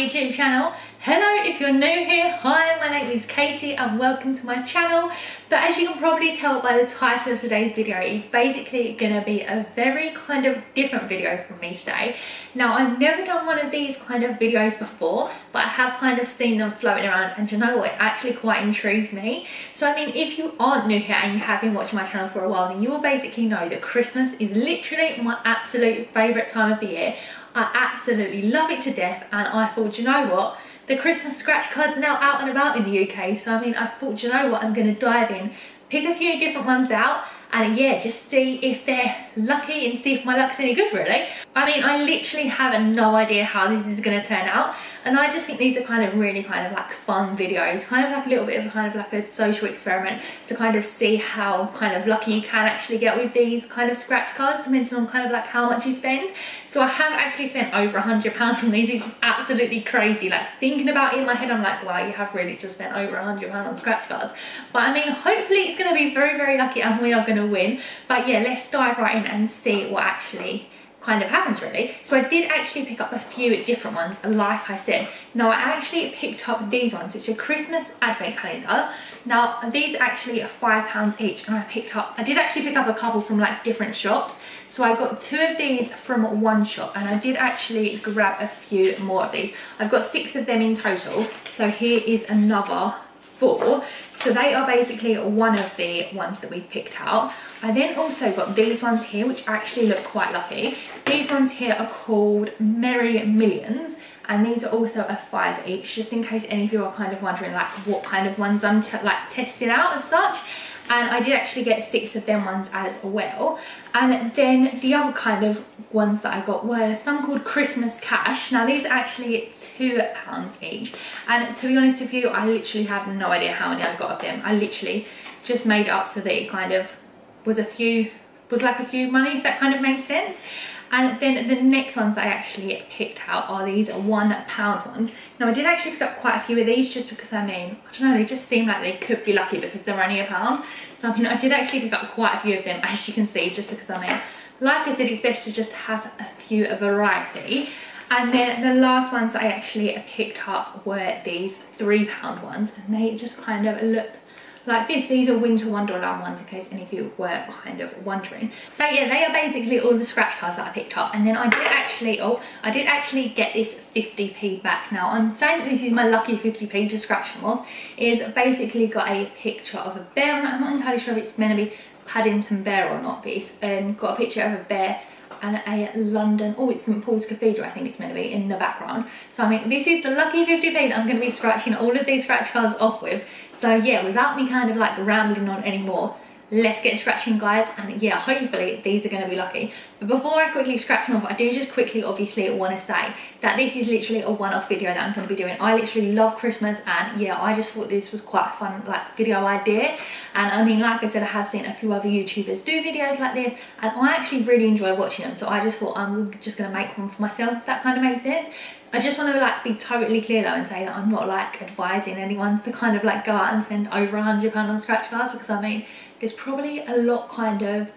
YouTube channel. Hello, if you're new here, hi, my name is Katie and welcome to my channel. But as you can probably tell by the title of today's video, it's basically gonna be a very kind of different video from me today. Now, I've never done one of these kind of videos before, but I have kind of seen them floating around and you know what, it actually quite intrigues me. So I mean, if you aren't new here and you have been watching my channel for a while, then you will basically know that Christmas is literally my absolute favourite time of the year. I absolutely love it to death and I thought, you know what, the Christmas scratch cards are now out and about in the UK. So I mean, I thought, you know what, I'm gonna dive in, pick a few different ones out and yeah, just see if they're lucky and see if my luck's any good really. I mean, I literally have no idea how this is gonna turn out and I just think these are kind of really kind of like fun videos, kind of like a little bit of kind of like a social experiment to kind of see how kind of lucky you can actually get with these kind of scratch cards depending on kind of like how much you spend. So I have actually spent over a hundred pounds on these, which is absolutely crazy. Like thinking about it in my head, I'm like, wow, you have really just spent over a hundred pounds on scratch cards. But I mean, hopefully it's gonna be very, very lucky and we are gonna win. But yeah, let's dive right in and see what actually kind of happens really. So I did actually pick up a few different ones, like I said. Now I actually picked up these ones, which are Christmas advent calendar. Now these actually are five pounds each and I picked up, I did actually pick up a couple from like different shops. So I got two of these from one shop and I did actually grab a few more of these. I've got six of them in total. So here is another four. So they are basically one of the ones that we picked out. I then also got these ones here, which actually look quite lucky. These ones here are called Merry Millions and these are also a five each just in case any of you are kind of wondering like what kind of ones I'm like testing out as such and I did actually get six of them ones as well. And then the other kind of ones that I got were some called Christmas Cash. Now these are actually two pounds each. And to be honest with you I literally have no idea how many I got of them. I literally just made up so that it kind of was a few was like a few money if that kind of makes sense and then the next ones I actually picked out are these one pound ones. Now I did actually pick up quite a few of these just because I mean, I don't know, they just seem like they could be lucky because they're only a pound. So I mean, I did actually pick up quite a few of them as you can see just because I mean, like I said, it's best to just have a few a variety. And then the last ones I actually picked up were these three pound ones and they just kind of look like this. These are Winter Wonderland ones in case any of you were kind of wondering. So yeah, they are basically all the scratch cards that I picked up. And then I did actually, oh, I did actually get this 50p back. Now I'm saying that this is my lucky 50p to scratch them off. Is basically got a picture of a bear. I'm not entirely sure if it's meant to be Paddington Bear or not, but it's um, got a picture of a bear and a London, oh it's St Paul's Cathedral I think it's meant to be in the background. So I mean this is the lucky 50p that I'm going to be scratching all of these scratch cards off with. So yeah, without me kind of like rambling on anymore, let's get scratching guys. And yeah hopefully these are going to be lucky. But before i quickly scratch them off i do just quickly obviously want to say that this is literally a one-off video that i'm going to be doing. I literally love christmas and yeah i just thought this was quite a fun like video idea. And i mean like i said i have seen a few other youtubers do videos like this and i actually really enjoy watching them. So i just thought i'm just going to make one for myself that kind of makes sense I just want to like be totally clear though and say that I'm not like advising anyone to kind of like go out and spend over a hundred pound on scratch cards because I mean there's probably a lot kind of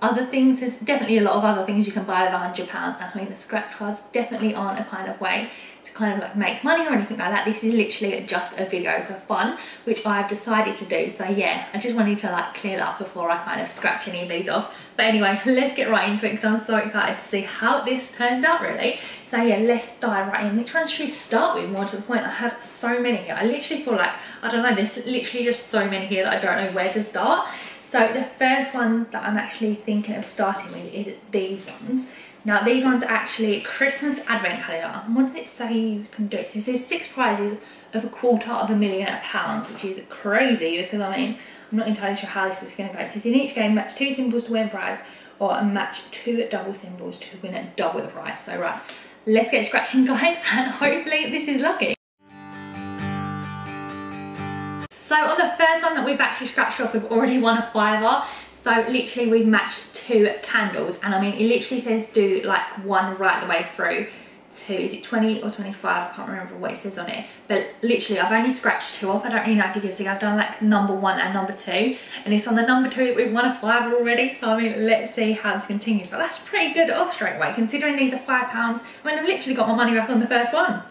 other things there's definitely a lot of other things you can buy with a hundred pounds and I mean the scratch cards definitely aren't a kind of way to kind of like make money or anything like that. This is literally just a video for fun which I've decided to do. So yeah I just wanted to like clear that up before I kind of scratch any of these off. But anyway let's get right into it because I'm so excited to see how this turns out really so yeah, let's dive right in. Which one should we start with more to the point? I have so many here. I literally feel like, I don't know, there's literally just so many here that I don't know where to start. So the first one that I'm actually thinking of starting with is these ones. Now these ones are actually Christmas advent calendar. what does it say you can do? So it says six prizes of a quarter of a million pounds, which is crazy because I mean, I'm not entirely sure how this is going to go. It says in each game match two symbols to win prize or match two double symbols to win a double the prize. So right, let's get scratching guys and hopefully this is lucky. So on the first one that we've actually scratched off, we've already won a fiver. So literally we've matched two candles and I mean it literally says do like one right the way through is it 20 or 25? I can't remember what it says on it. But literally I've only scratched two off. I don't really know if you can see I've done like number one and number two. And it's on the number two we've won a five already. So I mean let's see how this continues. But that's pretty good off straight away considering these are five pounds. I mean I've literally got my money back on the first one.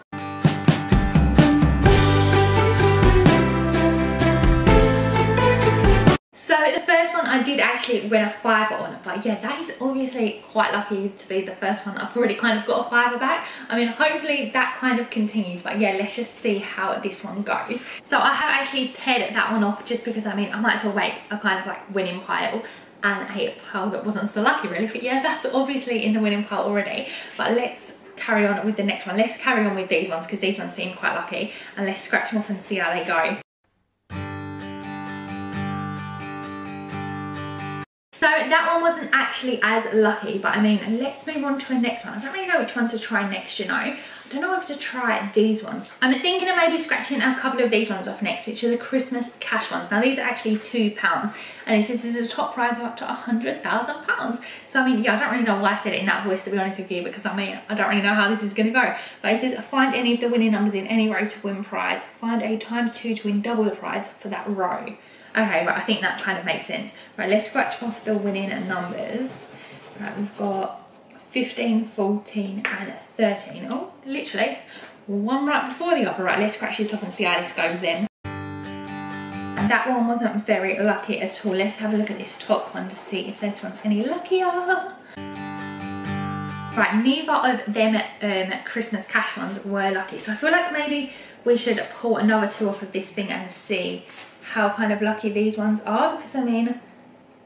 The first one I did actually win a fiver on, but yeah, that is obviously quite lucky to be the first one. I've already kind of got a fiver back. I mean, hopefully that kind of continues, but yeah, let's just see how this one goes. So I have actually teared that one off just because, I mean, I might as well make a kind of like winning pile and a pile that wasn't so lucky really. But yeah, that's obviously in the winning pile already. But let's carry on with the next one. Let's carry on with these ones because these ones seem quite lucky and let's scratch them off and see how they go. So that one wasn't actually as lucky, but I mean, let's move on to the next one. I don't really know which one to try next, you know. I don't know if to try these ones. I'm thinking of maybe scratching a couple of these ones off next, which are the Christmas cash ones. Now these are actually £2, and it says this is a top prize of up to a £100,000. So I mean, yeah, I don't really know why I said it in that voice, to be honest with you, because I mean, I don't really know how this is gonna go. But it says, find any of the winning numbers in any row to win prize. Find a times two to win double the prize for that row. Okay, right, I think that kind of makes sense. Right, let's scratch off the winning numbers. Right, we've got 15, 14 and 13. Oh, literally one right before the other. Right, let's scratch this off and see how this goes then. And that one wasn't very lucky at all. Let's have a look at this top one to see if this one's any luckier. Right, neither of them um, Christmas cash ones were lucky. So I feel like maybe we should pull another two off of this thing and see how kind of lucky these ones are because I mean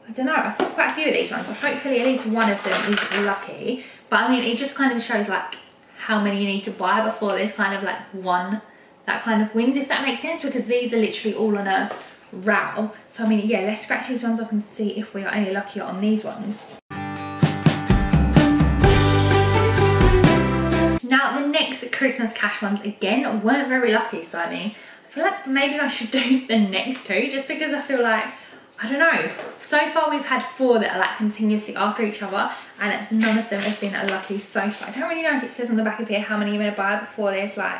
I don't know I've got quite a few of these ones so hopefully at least one of them is lucky. But I mean it just kind of shows like how many you need to buy before there's kind of like one that kind of wins if that makes sense because these are literally all on a row. So I mean yeah let's scratch these ones off and see if we are any luckier on these ones. Now the next Christmas cash ones again weren't very lucky so I mean feel like maybe I should do the next two just because I feel like, I don't know. So far we've had four that are like continuously after each other and none of them have been a lucky so far. I don't really know if it says on the back of here how many you're to buy before there's like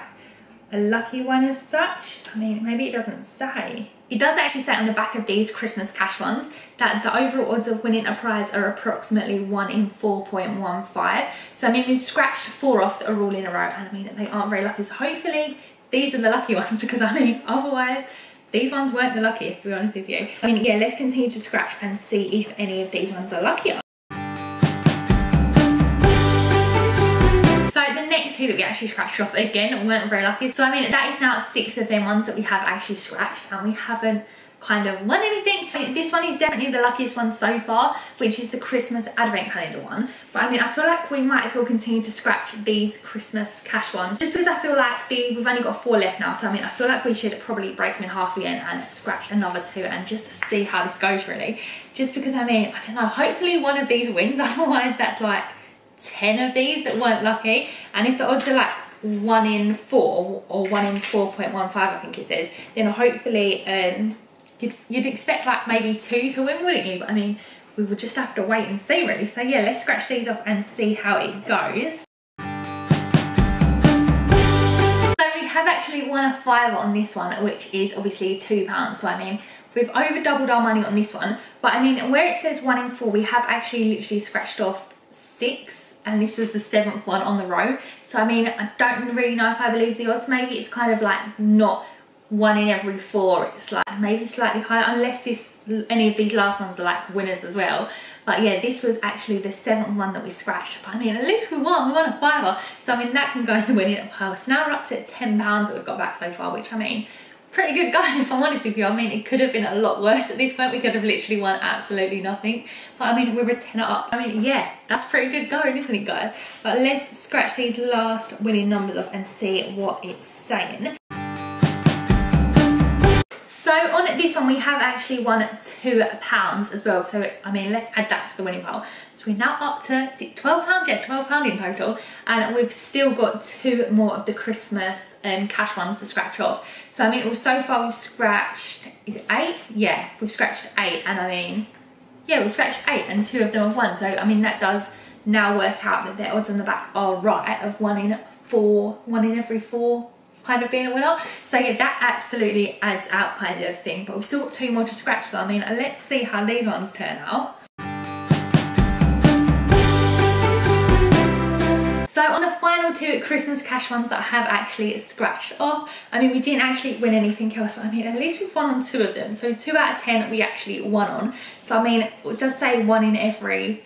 a lucky one as such. I mean, maybe it doesn't say. It does actually say on the back of these Christmas cash ones that the overall odds of winning a prize are approximately 1 in 4.15. So I mean, we've scratched four off that are all in a row and I mean, they aren't very lucky. So hopefully these are the lucky ones because I mean, otherwise, these ones weren't the luckiest to be honest with you. I mean, yeah, let's continue to scratch and see if any of these ones are luckier. So the next two that we actually scratched off again weren't very lucky. So I mean, that is now six of them ones that we have actually scratched and we haven't kind of won anything. This one is definitely the luckiest one so far, which is the Christmas advent calendar one. But I mean, I feel like we might as well continue to scratch these Christmas cash ones, just because I feel like the, we've only got four left now. So I mean, I feel like we should probably break them in half again and scratch another two and just see how this goes really. Just because I mean, I don't know, hopefully one of these wins, otherwise that's like 10 of these that weren't lucky. And if the odds are like one in four or one in 4.15 I think it says, then hopefully um, you'd, you'd expect like maybe two to win, wouldn't you? But I mean, we would just have to wait and see really. So yeah, let's scratch these off and see how it goes. So we have actually won a fiver on this one, which is obviously two pounds. So I mean, we've over doubled our money on this one. But I mean, where it says one in four, we have actually literally scratched off six and this was the seventh one on the row. So I mean, I don't really know if I believe the odds. Maybe it's kind of like not one in every four. It's like maybe slightly higher unless this any of these last ones are like winners as well. But yeah this was actually the seventh one that we scratched. But I mean at least we won. We won a fiver. So I mean that can go in the winning pile so now we're up to 10 pounds that we've got back so far which I mean pretty good going if I'm honest with you. I mean it could have been a lot worse at this point. We could have literally won absolutely nothing. But I mean we're a tenner up. I mean yeah that's pretty good going isn't it guys? But let's scratch these last winning numbers off and see what it's saying so on this one, we have actually won two pounds as well. So, I mean, let's add that to the winning pile. So we're now up to, it 12 pounds? Yeah, 12 pound in total. And we've still got two more of the Christmas um, cash ones to scratch off. So, I mean, so far we've scratched, is it eight? Yeah, we've scratched eight. And I mean, yeah, we've scratched eight and two of them have won. So, I mean, that does now work out that their odds on the back are right of one in four, one in every four kind of being a winner. So yeah, that absolutely adds out kind of thing. But we've still got two more to scratch. So I mean, let's see how these ones turn out. So on the final two Christmas cash ones that I have actually scratched off. I mean, we didn't actually win anything else, but I mean, at least we've won on two of them. So two out of 10 we actually won on. So I mean, it does say one in every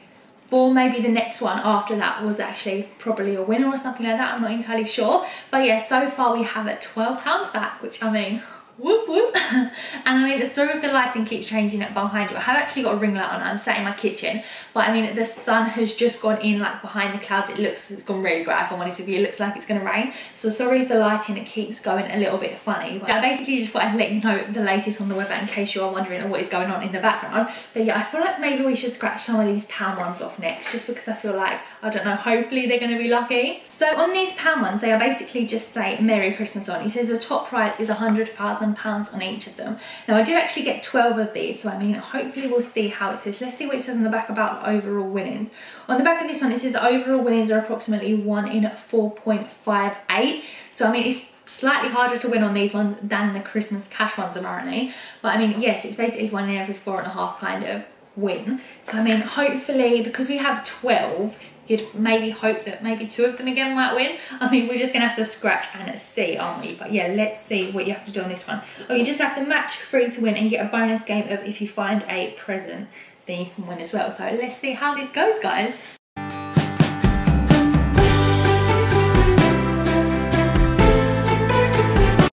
four, maybe the next one after that was actually probably a winner or something like that. I'm not entirely sure. But yeah, so far we have a 12 pounds back, which I mean, whoop whoop. And I mean the sorry if the lighting keeps changing it behind you. I have actually got a ring light on I'm sat in my kitchen. But I mean the sun has just gone in like behind the clouds. It looks it's gone really bright if I'm honest with you. It looks like it's gonna rain. So sorry if the lighting it keeps going a little bit funny. But I basically just thought I'd let you know the latest on the weather in case you are wondering what is going on in the background. But yeah I feel like maybe we should scratch some of these pound ones off next just because I feel like I don't know hopefully they're gonna be lucky so on these pound ones they are basically just say Merry Christmas on it says the top prize is a £100,000 on each of them. Now I did actually get 12 of these, so I mean, hopefully we'll see how it says. Let's see what it says on the back about the overall winnings. On the back of this one, it says the overall winnings are approximately 1 in 4.58. So I mean, it's slightly harder to win on these ones than the Christmas cash ones apparently. But I mean, yes, it's basically one in every four and a half kind of win. So I mean, hopefully, because we have 12, you'd maybe hope that maybe two of them again might win. I mean, we're just gonna have to scratch and see, aren't we? But yeah, let's see what you have to do on this one. Oh, you just have to match free to win and you get a bonus game of if you find a present, then you can win as well. So let's see how this goes, guys.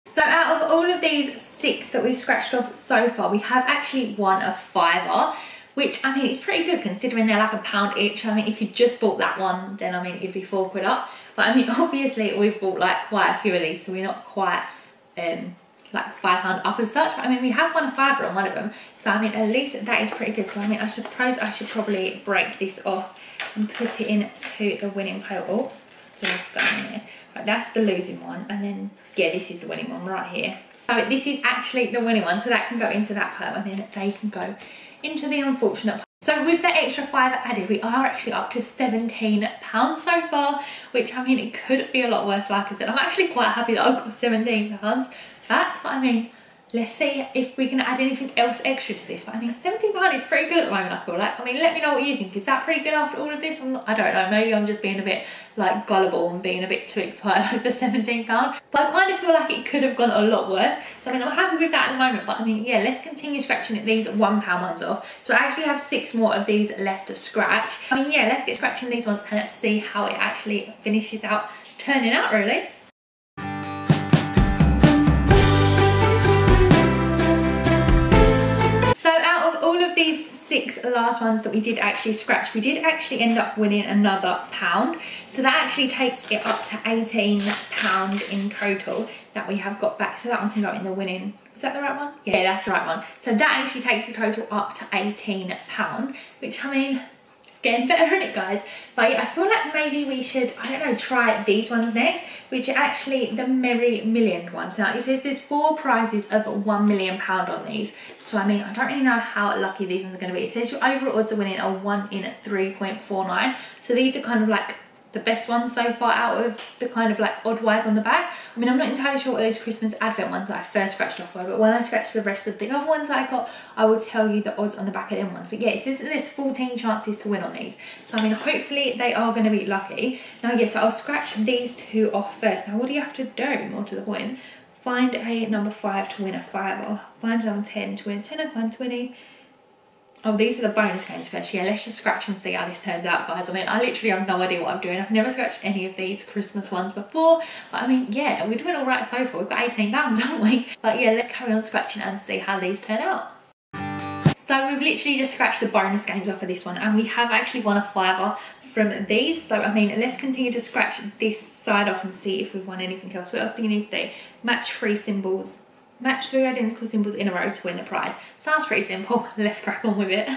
So out of all of these six that we've scratched off so far, we have actually won a fiver which I mean, it's pretty good considering they're like a pound each. I mean, if you just bought that one, then I mean, it'd be four quid up. But I mean, obviously we've bought like quite a few of these, so we're not quite um, like five pound up as such. But I mean, we have won a fiver on one of them. So I mean, at least that is pretty good. So I mean, I suppose I should probably break this off and put it into the winning pile. So? Right, that's the losing one. And then, yeah, this is the winning one right here. So this is actually the winning one. So that can go into that pile and then they can go into the unfortunate so with the extra five added, we are actually up to 17 pounds so far, which I mean, it could be a lot worse, like I said. I'm actually quite happy that I've got 17 pounds back, but I mean, let's see if we can add anything else extra to this. But I mean, 17 pound is pretty good at the moment, I feel like. I mean, let me know what you think. Is that pretty good after all of this? Not, i don't know, maybe I'm just being a bit like gullible and being a bit too excited over the 17 pound. But I kind of feel like it could have gone a lot worse. So I mean, I'm happy with that at the moment. But I mean, yeah, let's continue scratching at these one pound ones off. So I actually have six more of these left to scratch. I mean, yeah, let's get scratching these ones and let's see how it actually finishes out turning out really. These six last ones that we did actually scratch, we did actually end up winning another pound. So that actually takes it up to 18 pound in total that we have got back. So that one can go in the winning. Is that the right one? Yeah, that's the right one. So that actually takes the total up to 18 pound, which I mean, getting better, isn't it guys? But yeah, I feel like maybe we should, I don't know, try these ones next which are actually the Merry Million ones. Now it says there's four prizes of one million pound on these. So I mean, I don't really know how lucky these ones are gonna be. It says your overall odds of winning are one in 3.49. So these are kind of like the best ones so far out of the kind of like odd wise on the back. I mean, I'm not entirely sure what those Christmas advent ones that I first scratched off were, but when I scratch the rest of the other ones that I got, I will tell you the odds on the back of them ones. But yeah, it there's 14 chances to win on these. So I mean, hopefully they are going to be lucky. Now, yes, yeah, so I'll scratch these two off first. Now, what do you have to do, more to the point? Find a number five to win a five, or find a number 10 to win a 10 or find 20 Oh, these are the bonus games first. Yeah, let's just scratch and see how this turns out, guys. I mean, I literally have no idea what I'm doing. I've never scratched any of these Christmas ones before. But I mean, yeah, we're doing all right so far. We've got 18 pounds, haven't we? But yeah, let's carry on scratching and see how these turn out. So we've literally just scratched the bonus games off of this one and we have actually won a fiver from these. So I mean, let's continue to scratch this side off and see if we've won anything else. What else do you need to do? Match three symbols Match three identical symbols in a row to win the prize. Sounds pretty simple. Let's crack on with it.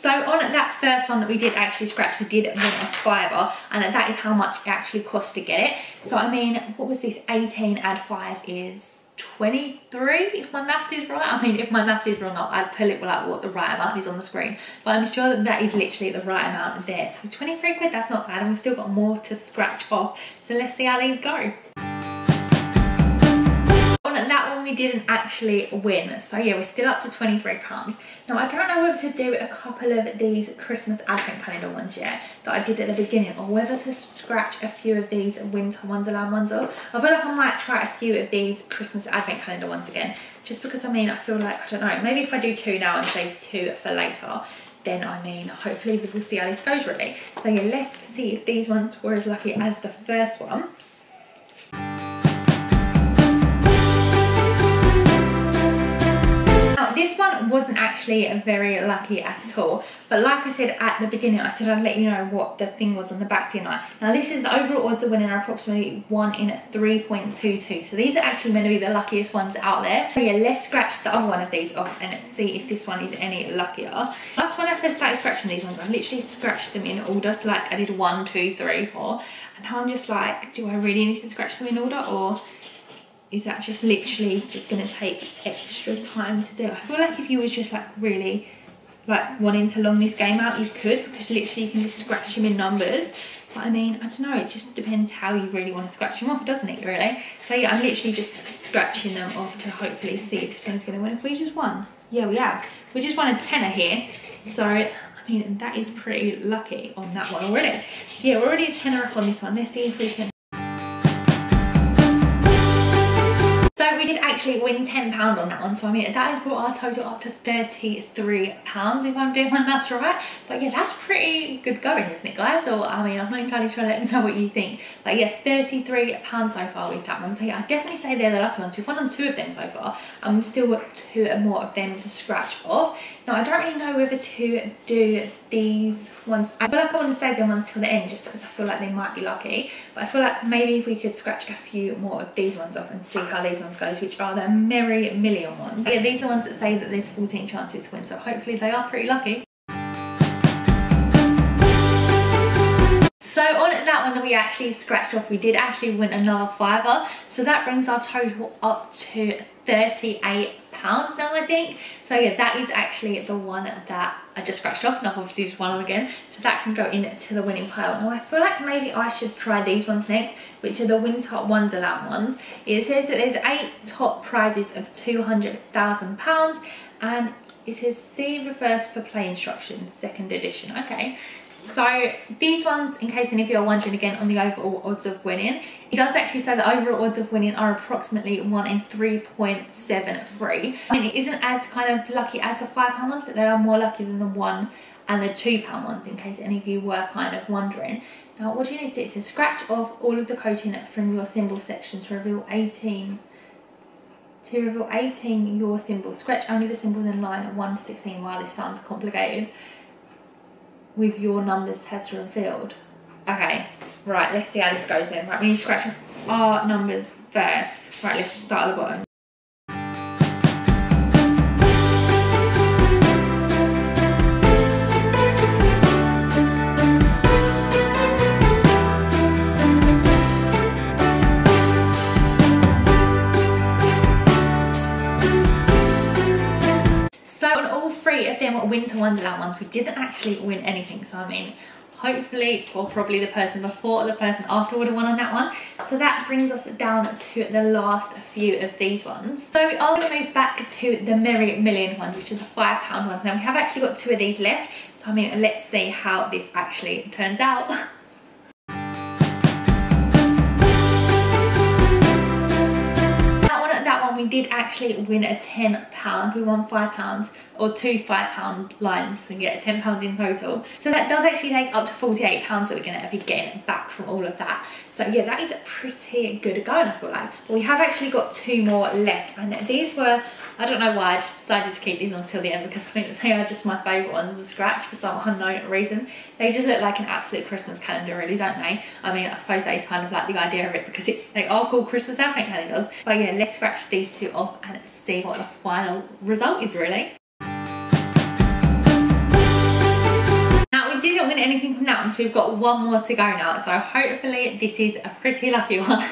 So on that first one that we did actually scratch, we did win a fiver, and that is how much it actually cost to get it. So I mean, what was this? 18 add five is 23 if my maths is right. I mean, if my maths is wrong, I'd pull it like what the right amount is on the screen. But I'm sure that that is literally the right amount there. So 23 quid, that's not bad. And we've still got more to scratch off. So let's see how these go that one we didn't actually win. So yeah, we're still up to £23. Now I don't know whether to do a couple of these Christmas advent calendar ones yet that I did at the beginning or whether to scratch a few of these Winter Wonderland ones off. I feel like I might try a few of these Christmas advent calendar ones again just because I mean I feel like, I don't know, maybe if I do two now and save two for later then I mean hopefully we will see how this goes really. So yeah, let's see if these ones were as lucky as the first one. This one wasn't actually very lucky at all. But like I said at the beginning, I said I'd let you know what the thing was on the back, I? Now this is the overall odds of winning are approximately 1 in 3.22. So these are actually meant to be the luckiest ones out there. So yeah, let's scratch the other one of these off and see if this one is any luckier. That's when I first started scratching these ones. I literally scratched them in order. So like I did one, two, three, four. And now I'm just like, do I really need to scratch them in order or is that just literally just to take extra time to do. I feel like if you was just like really like wanting to long this game out, you could because literally you can just scratch them in numbers. But I mean, I don't know, it just depends how you really want to scratch them off, doesn't it, really? So yeah, I'm literally just scratching them off to hopefully see if this one's to win. If we just won, yeah, we have. We just won a tenner here. So, I mean, that is pretty lucky on that one already. So yeah, we're already a tenner up on this one. Let's see if we can actually win £10 on that one. So I mean, that has brought our total up to £33 if I'm doing my maths right. But yeah, that's pretty good going, isn't it guys? Or I mean, I'm not entirely sure, let me know what you think. But yeah, £33 so far with that one. So yeah, I definitely say they're the lucky ones. We've won on two of them so far. And we've still got two more of them to scratch off. Now, I don't really know whether to do these ones. I feel like I want to save them ones till the end just because I feel like they might be lucky. But I feel like maybe we could scratch a few more of these ones off and see how these ones goes, which are the Merry Million ones. Yeah, these are the ones that say that there's 14 chances to win, so hopefully they are pretty lucky. One that we actually scratched off, we did actually win another fiver. So that brings our total up to 38 pounds now I think. So yeah that is actually the one that I just scratched off and I've obviously just won again. So that can go into the winning pile. Now I feel like maybe I should try these ones next which are the Winter Wonderland ones. It says that there's eight top prizes of 200,000 pounds and it says see reverse for play instructions second edition. Okay so these ones, in case any of you are wondering again on the overall odds of winning, it does actually say the overall odds of winning are approximately 1 in 3.73. I mean, it isn't as kind of lucky as the £5 ones, but they are more lucky than the 1 and the £2 ones, in case any of you were kind of wondering. Now, what you need to do? is says scratch off all of the coating from your symbol section to reveal 18 to reveal 18 your symbols. Scratch only the symbols in line 1 to 16. Wow, this sounds complicated with your numbers has revealed. Okay, right, let's see how this goes then. Right, we need to scratch off our numbers first. Right, let's start at the bottom. We didn't actually win anything. So I mean, hopefully, or probably the person before or the person after would have won on that one. So that brings us down to the last few of these ones. So we are going to move back to the Merry Million ones, which is the £5 ones. Now we have actually got two of these left. So I mean, let's see how this actually turns out. we did actually win a 10 pound we won five pounds or two five pound lines and get 10 pounds in total. So that does actually take up to 48 pounds that we're gonna be getting back from all of that so yeah that is a pretty good going I feel like but we have actually got two more left and these were I don't know why I decided to keep these until the end because I think they are just my favourite ones to scratch for some unknown reason. They just look like an absolute Christmas calendar really, don't they? I mean, I suppose that is kind of like the idea of it because it, they are called Christmas advent calendars. But yeah, let's scratch these two off and see what the final result is really. We didn't win anything from that one, so we've got one more to go now. So hopefully this is a pretty lucky one.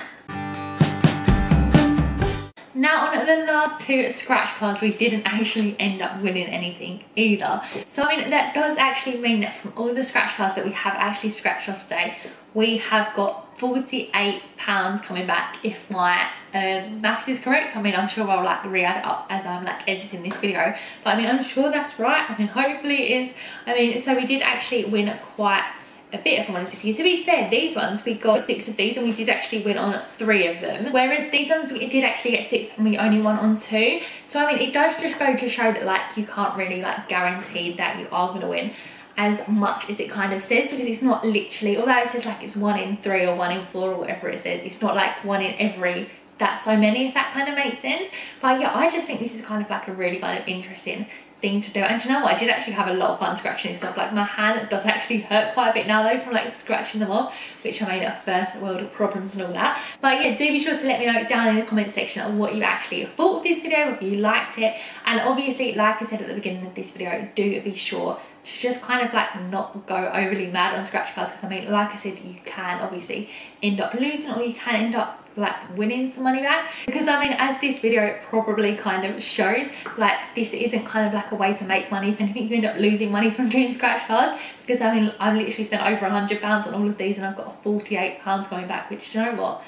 Now on the last two scratch cards, we didn't actually end up winning anything either. So I mean, that does actually mean that from all the scratch cards that we have actually scratched off today, we have got 48 pounds coming back if my um, maths is correct. I mean, I'm sure I'll like re-add it up as I'm like editing this video, but I mean, I'm sure that's right. I mean, hopefully it is. I mean, so we did actually win quite a bit if I'm honest with you. To be fair, these ones, we got six of these and we did actually win on three of them. Whereas these ones, we did actually get six and we only won on two. So I mean, it does just go to show that like you can't really like guarantee that you are gonna win as much as it kind of says because it's not literally, although it says like it's one in three or one in four or whatever it says, it's not like one in every that's so many if that kind of makes sense. But yeah i just think this is kind of like a really kind of interesting thing to do. And you know what? I did actually have a lot of fun scratching stuff like my hand does actually hurt quite a bit now though from like scratching them off which I made a first world problems and all that. But yeah do be sure to let me know down in the comment section of what you actually thought of this video if you liked it. And obviously like I said at the beginning of this video do be sure just kind of like not go overly mad on scratch cards because I mean like I said you can obviously end up losing or you can end up like winning some money back. Because I mean as this video probably kind of shows like this isn't kind of like a way to make money. If anything you end up losing money from doing scratch cards. Because I mean I've literally spent over a hundred pounds on all of these and I've got 48 pounds coming back which you know what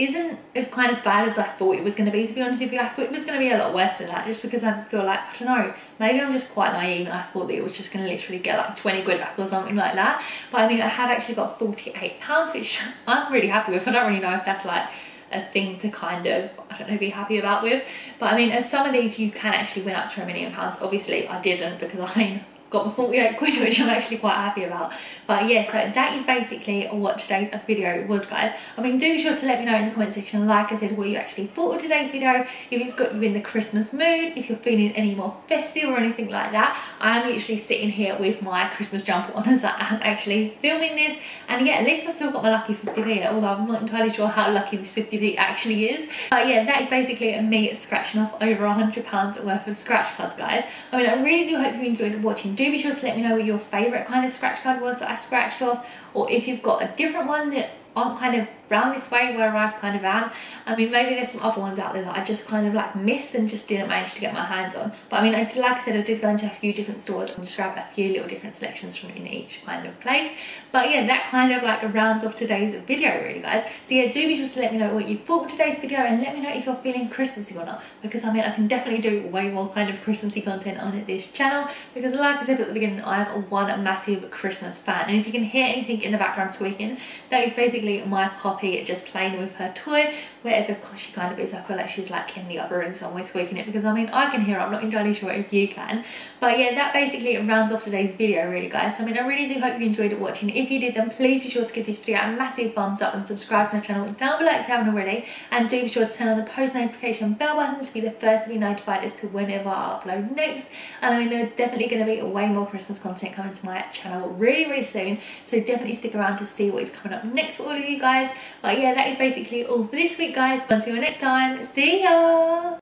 isn't as kind of bad as I thought it was going to be to be honest with you I thought it was going to be a lot worse than that just because I feel like I don't know maybe I'm just quite naive and I thought that it was just going to literally get like 20 quid back or something like that but I mean I have actually got 48 pounds which I'm really happy with I don't really know if that's like a thing to kind of, I don't know, be happy about with. But I mean, as some of these you can actually win up to a million pounds. Obviously I didn't because I mean, got my 48 quid which I'm actually quite happy about. But yeah so that is basically what today's video was guys. I mean do be sure to let me know in the comment section like I said what you actually thought of today's video. If it's got you in the Christmas mood if you're feeling any more festive or anything like that I am literally sitting here with my Christmas jumper on as I am actually filming this. And yeah at least I've still got my lucky 50p although I'm not entirely sure how lucky this 50p actually is. But yeah that is basically me scratching off over a hundred pounds worth of scratch cards guys. I mean I really do hope you enjoyed watching do be sure to let me know what your favourite kind of scratch card was that I scratched off or if you've got a different one that aren't kind of round this way where I kind of am. I mean, maybe there's some other ones out there that I just kind of like missed and just didn't manage to get my hands on. But I mean, I, like I said, I did go into a few different stores and just grab a few little different selections from in each kind of place. But yeah, that kind of like rounds off today's video really guys. So yeah, do be sure to let me know what you thought of today's video and let me know if you're feeling Christmassy or not. Because I mean, I can definitely do way more kind of Christmassy content on this channel. Because like I said at the beginning, I am one massive Christmas fan. And if you can hear anything in the background squeaking, that is basically my puppy just playing with her toy wherever she kind of is I feel like she's like in the other room somewhere squeaking it because I mean I can hear her I'm not entirely sure if you can. But yeah that basically rounds off today's video really guys. I mean I really do hope you enjoyed watching. If you did then please be sure to give this video a massive thumbs up and subscribe to my channel down below if you haven't already. And do be sure to turn on the post notification bell button to be the first to be notified as to whenever I upload next. And I mean there's definitely going to be way more Christmas content coming to my channel really really soon. So definitely stick around to see what is coming up next for all of you guys but yeah that is basically all for this week guys. Until next time, see ya!